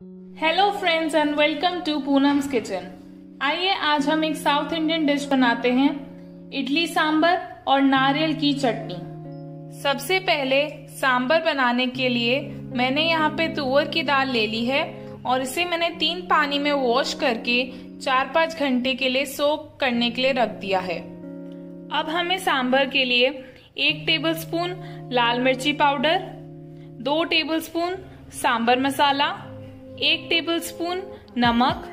Hello friends and welcome to Poonam's kitchen आइए, आज हम एक साउथ इंडियन डिश बनाते हैं, इडली सांबर और नारियल की चटनी। सबसे पहले सांबर बनाने के लिए मैंने यहाँ पे तुअर की दाल ले ली है और इसे मैंने तीन पानी में वॉश करके चार पाँच घंटे के लिए सोक करने के लिए रख दिया है। अब हमें सांबर के लिए एक टेबलस्पून लाल मिर्ची पाउडर दो टेबलस्पून सांबर मसाला एक टेबलस्पून नमक,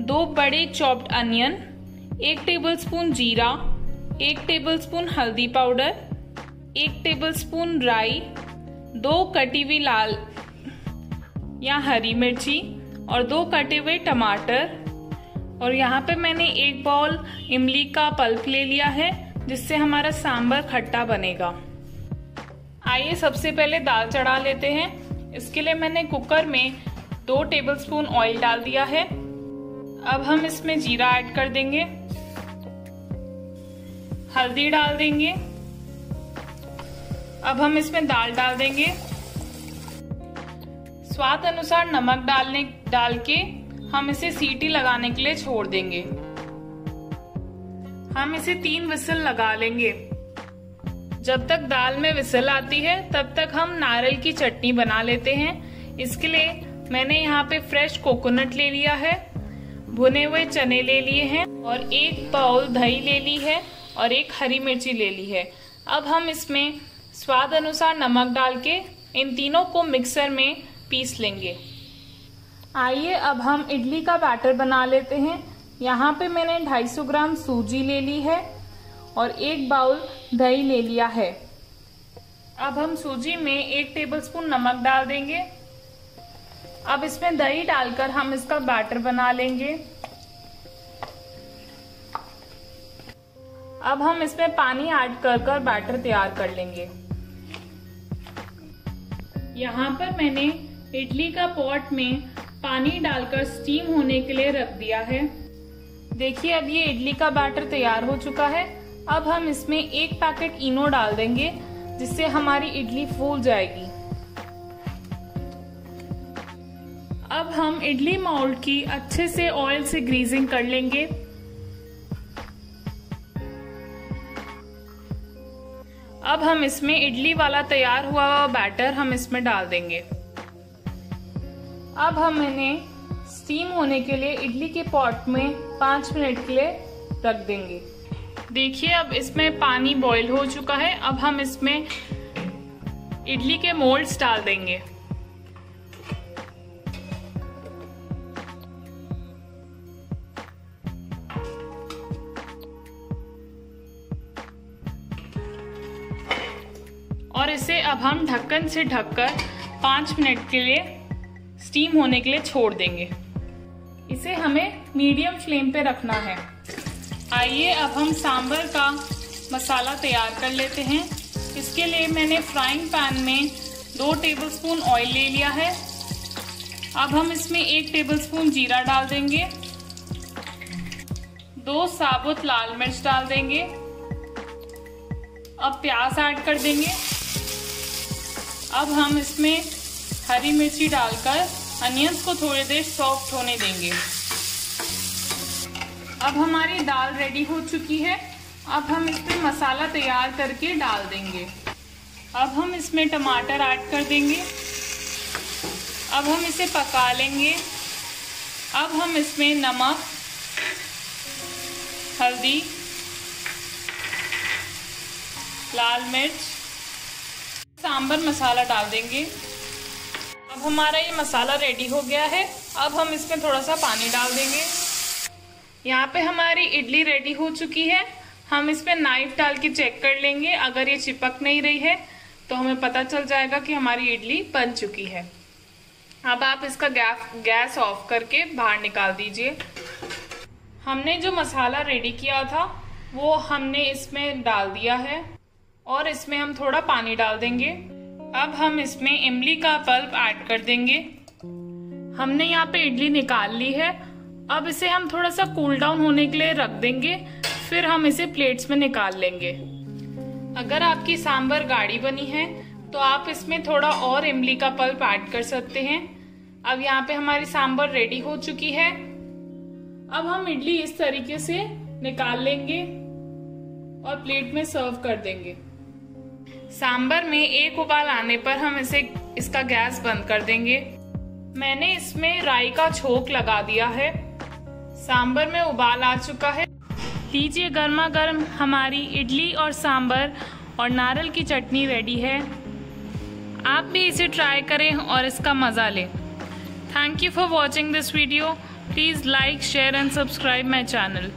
दो बड़े चॉप्ड अनियन एक टेबलस्पून जीरा, एक टेबलस्पून हल्दी पाउडर एक टेबलस्पून राई दो कटी हुई लाल या हरी मिर्ची और दो कटे हुए टमाटर। और यहाँ पे मैंने एक बाउल इमली का पल्प ले लिया है, जिससे हमारा सांबर खट्टा बनेगा। आइए सबसे पहले दाल चढ़ा लेते हैं। इसके लिए मैंने कुकर में दो टेबलस्पून ऑयल डाल दिया है। अब हम इसमें जीरा ऐड कर देंगे। हल्दी डाल देंगे। अब हम इसमें दाल डाल देंगे। स्वाद अनुसार नमक डालने, डाल के हम इसे सीटी लगाने के लिए छोड़ देंगे। हम इसे तीन विसल लगा लेंगे। जब तक दाल में विसल आती है, तब तक हम नारियल की चटनी बना लेते हैं। इसके लिए मैंने यहाँ पे फ्रेश कोकोनट ले लिया है, भुने हुए चने ले लिए हैं और एक बाउल दही ले ली है और एक हरी मिर्ची ले ली है। अब हम इसमें स्वाद अनुसार नमक डाल के इन तीनों को मिक्सर में पीस लेंगे। आइए अब हम इडली का बैटर बना लेते हैं। यहाँ पे मैंने 250 ग्राम सूजी ले ली है और एक बाउल दही ले लिया है। अब हम सूजी में एक टेबलस्पून नमक डाल देंगे। अब इसमें दही डालकर हम इसका बैटर बना लेंगे। अब हम इसमें पानी ऐड कर कर बैटर तैयार कर लेंगे। यहाँ पर मैंने इडली का पॉट में पानी डालकर स्टीम होने के लिए रख दिया है। देखिए, अब ये इडली का बैटर तैयार हो चुका है। अब हम इसमें एक पैकेट इनो डाल देंगे, जिससे हमारी इडली फूल जाएगी। अब हम इडली मोल्ड की अच्छे से ऑयल से ग्रीजिंग कर लेंगे। अब हम इसमें इडली वाला तैयार हुआ बैटर हम इसमें डाल देंगे। अब हम इन्हें स्टीम होने के लिए इडली के पॉट में पाँच मिनट के लिए रख देंगे। देखिए, अब इसमें पानी बॉईल हो चुका है। अब हम इसमें इडली के मोल्ड्स डाल देंगे। और इसे अब हम ढक्कन से ढककर पाँच मिनट के लिए स्टीम होने के लिए छोड़ देंगे। इसे हमें मीडियम फ्लेम पे रखना है। आइए अब हम सांबर का मसाला तैयार कर लेते हैं। इसके लिए मैंने फ्राइंग पैन में दो टेबलस्पून ऑयल ले लिया है। अब हम इसमें एक टेबलस्पून जीरा डाल देंगे। दो साबुत लाल मिर्च डाल देंगे। अब प्याज ऐड कर देंगे। अब हम इसमें हरी मिर्ची डालकर अनियंस को थोड़ी देर सॉफ्ट होने देंगे। अब हमारी दाल रेडी हो चुकी है। अब हम इसमें मसाला तैयार करके डाल देंगे। अब हम इसमें टमाटर ऐड कर देंगे। अब हम इसे पका लेंगे। अब हम इसमें नमक, हल्दी, लाल मिर्च सांबर मसाला डाल देंगे। अब हमारा ये मसाला रेडी हो गया है। अब हम इसमें थोड़ा सा पानी डाल देंगे। यहाँ पे हमारी इडली रेडी हो चुकी है। हम इसमें नाइफ डाल के चेक कर लेंगे। अगर ये चिपक नहीं रही है तो हमें पता चल जाएगा कि हमारी इडली बन चुकी है। अब आप इसका गैस गैस ऑफ़ करके बाहर निकाल दीजिए। हमने जो मसाला रेडी किया था, वो हमने इसमें डाल दिया है। और इसमें हम थोड़ा पानी डाल देंगे। अब हम इसमें इमली का पल्प ऐड कर देंगे। हमने यहाँ पे इडली निकाल ली है। अब इसे हम थोड़ा सा कूल डाउन होने के लिए रख देंगे। फिर हम इसे प्लेट्स में निकाल लेंगे। अगर आपकी सांबर गाढ़ी बनी है तो आप इसमें थोड़ा और इमली का पल्प ऐड कर सकते हैं। अब यहाँ पे हमारी सांबर रेडी हो चुकी है। अब हम इडली इस तरीके से निकाल लेंगे और प्लेट में सर्व कर देंगे। सांबर में एक उबाल आने पर हम इसे, इसका गैस बंद कर देंगे। मैंने इसमें राई का छोक लगा दिया है। सांबर में उबाल आ चुका है। लीजिए गर्मा गर्म हमारी इडली और सांबर और नारियल की चटनी रेडी है। आप भी इसे ट्राई करें और इसका मज़ा लें। Thank you for watching this video please like share and subscribe my channel